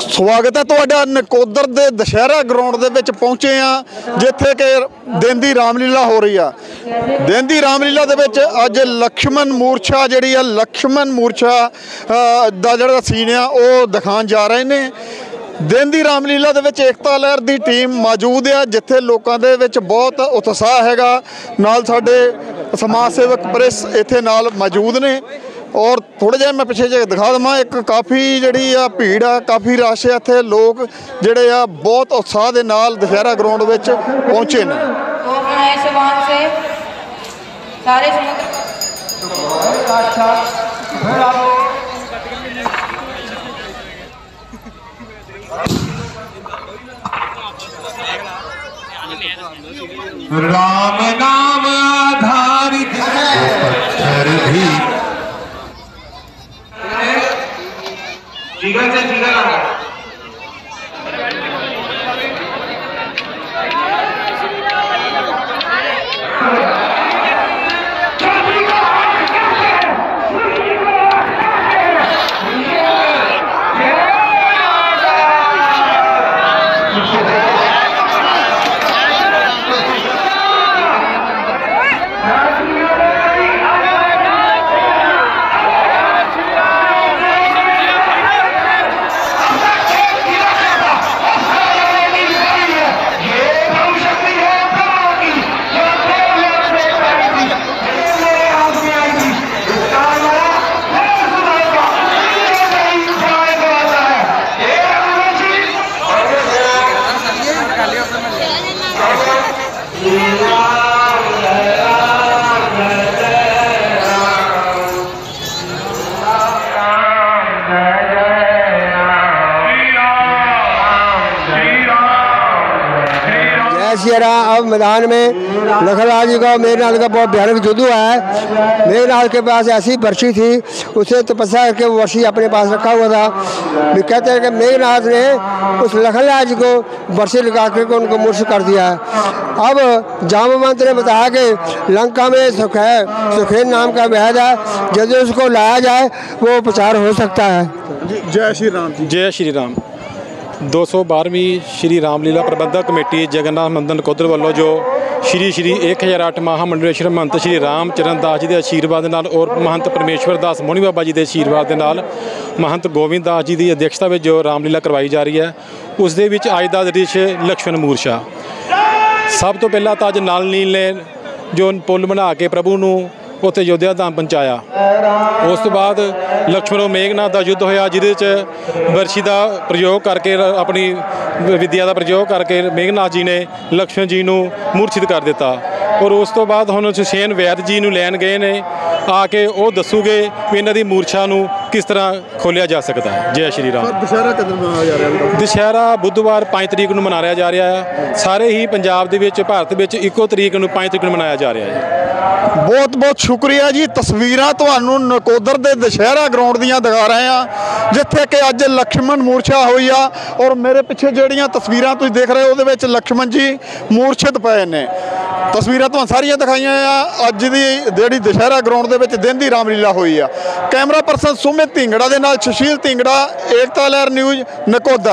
ਸਵਾਗਤ ਹੈ ਤੁਹਾਡਾ ਨਕੋਦਰ ਦੇ ਦੁਸ਼ਹਿਰਾ ਗਰਾਊਂਡ ਦੇ ਵਿੱਚ ਪਹੁੰਚੇ ਆ ਜਿੱਥੇ ਕਿ ਦਿਨ ਦੀ ਰਾਮਲੀਲਾ ਹੋ ਰਹੀ ਆ। ਦਿਨ ਦੀ ਰਾਮਲੀਲਾ ਦੇ ਵਿੱਚ ਅੱਜ ਲਕਸ਼ਮਣ ਮੂਰਛਾ ਜਿਹੜੀ ਆ, ਲਕਸ਼ਮਣ ਮੂਰਛਾ ਦਾ ਜਿਹੜਾ ਸੀਨ ਆ, ਉਹ ਦਿਖਾਣ ਜਾ ਰਹੇ ਨੇ। ਦਿਨ ਦੀ ਰਾਮਲੀਲਾ ਦੇ ਵਿੱਚ ਏਕਤਾ ਲਹਿਰ ਦੀ ਟੀਮ ਮੌਜੂਦ ਆ, ਜਿੱਥੇ ਲੋਕਾਂ ਦੇ ਵਿੱਚ ਬਹੁਤ ਉਤਸ਼ਾਹ ਹੈਗਾ। ਨਾਲ ਸਾਡੇ ਸਮਾਜ ਸੇਵਕ ਪ੍ਰੈਸ ਇੱਥੇ ਨਾਲ ਮੌਜੂਦ ਨੇ। ਔਰ ਥੋੜਾ ਜਿਹਾ ਮੈਂ ਪਿੱਛੇ ਜੇ ਦਿਖਾ ਦਵਾਂ ਇੱਕ ਕਾਫੀ ਜਿਹੜੀ ਆ ਭੀੜ ਆ ਕਾਫੀ ਰਸ਼ ਆ ਇੱਥੇ ਲੋਕ ਜਿਹੜੇ ਆ ਬਹੁਤ ਉਤਸ਼ਾਹ ਦੇ ਨਾਲ ਦੁਸ਼ਹਿਰਾ ਗਰਾਊਂਡ ਵਿੱਚ ਪਹੁੰਚੇ ਨੇ तो अपना ऐसे वहां से सारे समुद्र राम नाम आधारित पत्थर भी जिगर से जिगर आ सियरा अब मैदान में लखनलाल जी का मेघनाथ का बहुत भयानक जुदू है। मेघनाथ के पास ऐसी बर्शी थी उसे तपस्या करके वर्षी अपने पास रखा हुआ था। कहते हैं कि मेघनाथ ने उस लखनलाल जी को बर्शी लगा करके उनको मूर्छ कर दिया। अब जामवंत ने बताया कि लंका में सुखे सुखेन नाम का वैद है यदि उसको लाया जाए वो उपचार हो सकता है। जय श्री राम जय श्री राम। 212ਵੀਂ ਸ਼੍ਰੀ ਰਾਮਲੀਲਾ ਪ੍ਰਬੰਧਕ ਕਮੇਟੀ ਜਗਨਨਾਥ ਮੰਦਨ ਕੋਦਰ ਵੱਲੋਂ ਜੋ ਸ਼੍ਰੀ ਸ਼੍ਰੀ 1008 ਮਹਾਮੰਡਲੇਸ਼ਵਰ ਮਹੰਤ ਸ਼੍ਰੀ ਰਾਮ ਚਰਨ ਦਾਸ ਜੀ ਦੇ ਆਸ਼ੀਰਵਾਦ ਨਾਲ ਔਰ ਮਹੰਤ ਪਰਮੇਸ਼ਵਰ ਦਾਸ ਮੋਹਣੀ ਬਾਬਾ ਜੀ ਦੇ ਆਸ਼ੀਰਵਾਦ ਦੇ ਨਾਲ ਮਹੰਤ ਗੋਬਿੰਦ ਦਾਸ ਜੀ ਦੀ ਅਧਿਕਸ਼ਤਾ ਵਿੱਚ ਜੋ ਰਾਮਲੀਲਾ ਕਰਵਾਈ ਜਾ ਰਹੀ ਹੈ, ਉਸ ਦੇ ਵਿੱਚ ਅੱਜ ਦਾ ਦ੍ਰਿਸ਼ ਲਕਸ਼ਮਣ ਮੂਰਛਾ ਸਭ ਤੋਂ ਪਹਿਲਾਂ ਤਾਂ ਅੱਜ ਨਾਲ ਨੀਲ ਨੇ ਜੋ ਪੁੱਲ ਬਣਾ ਕੇ ਪ੍ਰਭੂ ਨੂੰ ਉੱਥੇ ਯੋਧਿਆ ਧਾਮ ਪਹੁੰਚਾਇਆ। ਉਸ ਤੋਂ ਬਾਅਦ ਲਕਸ਼ਮਣੋ ਮੇਘਨਾਥ ਦਾ ਯੁੱਧ ਹੋਇਆ, ਜਿਹਦੇ 'ਚ ਵਰਸ਼ੀ ਦਾ ਪ੍ਰਯੋਗ ਕਰਕੇ, ਆਪਣੀ ਵਿਦਿਆ ਦਾ ਪ੍ਰਯੋਗ ਕਰਕੇ ਮੇਘਨਾਥ ਜੀ ਨੇ ਲਕਸ਼ਮਣ ਜੀ ਨੂੰ ਮੂਰਛਿਤ ਕਰ ਦਿੱਤਾ। ਔਰ ਉਸ ਤੋਂ ਬਾਅਦ ਹੁਣ ਸੁਸ਼ੇਨ ਵੈਦ ਜੀ ਨੂੰ ਲੈਣ ਗਏ ਨੇ, ਆ ਕੇ ਉਹ ਦੱਸੂਗੇ ਵੀ ਇਹਨਾਂ ਦੀ ਮੂਰਛਾ ਨੂੰ ਕਿਸ ਤਰ੍ਹਾਂ ਖੋਲਿਆ ਜਾ ਸਕਦਾ ਹੈ? ਜੈ ਸ਼੍ਰੀ ਰਾਮ। ਦੁਸ਼ਹਿਰਾ ਕਦੋਂ ਮਨਾਇਆ ਜਾ ਰਿਹਾ ਹੈ? ਦੁਸ਼ਹਿਰਾ ਬੁੱਧਵਾਰ 5 ਤਰੀਕ ਨੂੰ ਮਨਾਇਆ ਜਾ ਰਿਹਾ ਹੈ। ਸਾਰੇ ਹੀ ਪੰਜਾਬ ਦੇ ਵਿੱਚ ਭਾਰਤ ਵਿੱਚ ਇੱਕੋ ਤਰੀਕ ਨੂੰ 5 ਤਰੀਕ ਨੂੰ ਮਨਾਇਆ ਜਾ ਰਿਹਾ ਹੈ। ਬਹੁਤ ਬਹੁਤ ਸ਼ੁਕਰੀਆ ਜੀ। ਤਸਵੀਰਾਂ ਤੁਹਾਨੂੰ ਨਕੋਦਰ ਦੇ ਦੁਸ਼ਹਿਰਾ ਗਰਾਊਂਡ ਦੀਆਂ ਦਿਖਾ ਰਹੇ ਆ ਜਿੱਥੇ ਕਿ ਅੱਜ ਲక్ష్మణ ਮੂਰਛਾ ਹੋਈ ਆ। ਔਰ ਮੇਰੇ ਪਿੱਛੇ ਜਿਹੜੀਆਂ ਤਸਵੀਰਾਂ ਤੁਸੀਂ ਦੇਖ ਰਹੇ ਹੋ ਉਹਦੇ ਵਿੱਚ ਲక్ష్మణ ਜੀ ਮੂਰਛਿਤ ਪਏ ਨੇ। ਤਸਵੀਰਾਂ ਤੁਹਾਨੂੰ ਸਾਰੀਆਂ ਦਿਖਾਈਆਂ ਆ। ਅੱਜ ਦੀ ਜਿਹੜੀ ਦੁਸ਼ਹਿਰਾ ਗਰਾਊਂਡ ਦੇ ਵਿੱਚ ਦਿਨ ਦੀ ਰਾਮਲੀਲਾ ਹੋਈ ਆ। ਕੈਮਰਾ ਪਰਸਨ ਸੁਮਿਤ ਢਿੰਗੜਾ ਦੇ ਨਾਲ ਸੁਸ਼ੀਲ ਢਿੰਗੜਾ, ਏਕਤਾ ਲਹਿਰ ਨਿਊਜ਼, ਨਕੋਦਰ।